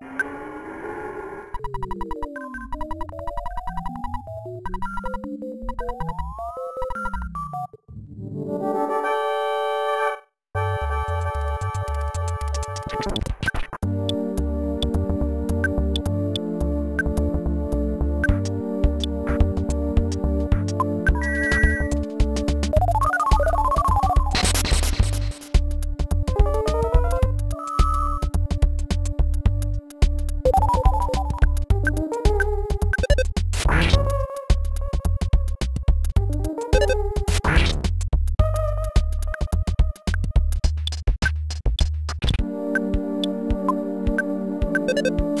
you you